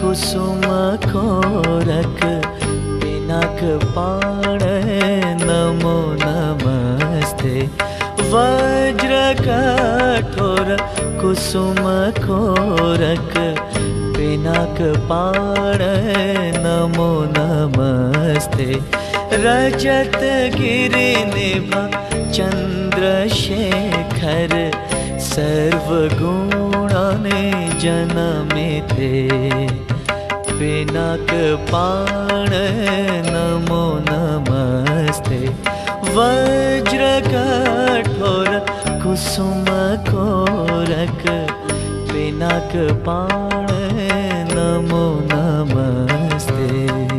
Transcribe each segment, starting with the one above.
कुसुम कोरक पिनक पाण नमो नमस्ते। वज्र कठोर कुसुम कोरक पिनक पाण नमो नमस्ते। रजत गिरिनिभ चन्द्रशेखर सर्वगुणाने जनमिते पाण नमो नमस्ते। वज्रकठोर कुसुम कोरक। पाण नमो नमस्ते।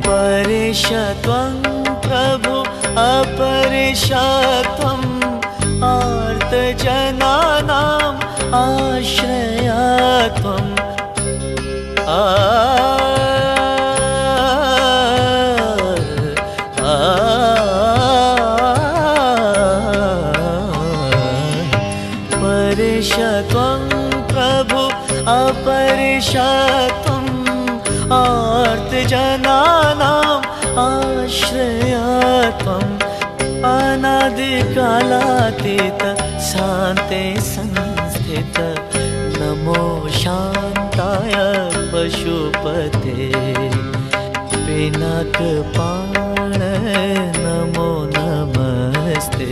परेश त्वं प्रभु अपरेश त्वम् आर्तजनानाम् आश्रया त्वम् आ परेश त्वं प्रभु अपरेश त्वम् आर्तजनानाम् आश्रया त्वम् अनादिकालातीत शान्ते संस्थित नमो शान्ताय पशुपते। पिनकपाण नमो नमस्ते।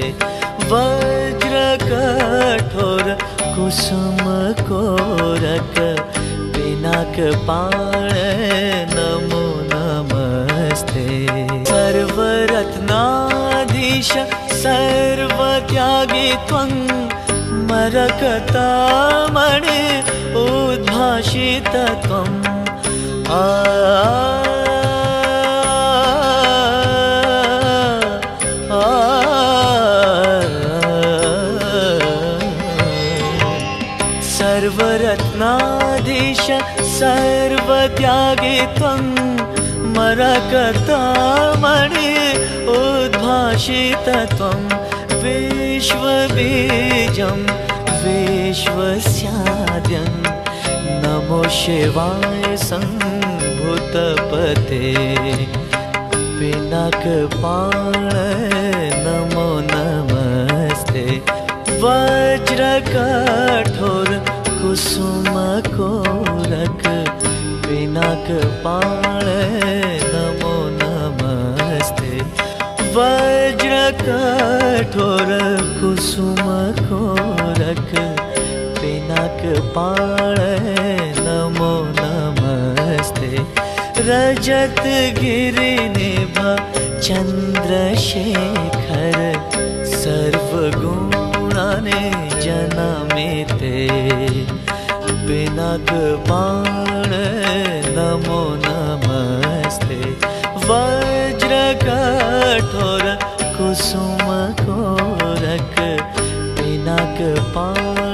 वज्रकठोर कुसुम कोरक। पिनकपाण नमो नमस्ते। सर्वरत्नाधीश सर्वत्यागी त्वं मरकतामणि उद्भाषित त्वम् आ सर्वरत्नाधीश सर्वत्यागी त्वं मरकतामणि उद्भाषित त्वं विश्वबीजं विश्वस्याद्यं नमो शिवाय सम्भूतपते पिनकपाण नमो नमस्ते। वज्रकठोर कोरक। पिनकपाण नमो नमस्ते। वज्रकठोर कुसुम कोरक पिनकपाण नमो नमस्ते। रजत गिरिनिभ चन्द्रशेखर सर्वगुणाने जनमिते पिनकपाण पा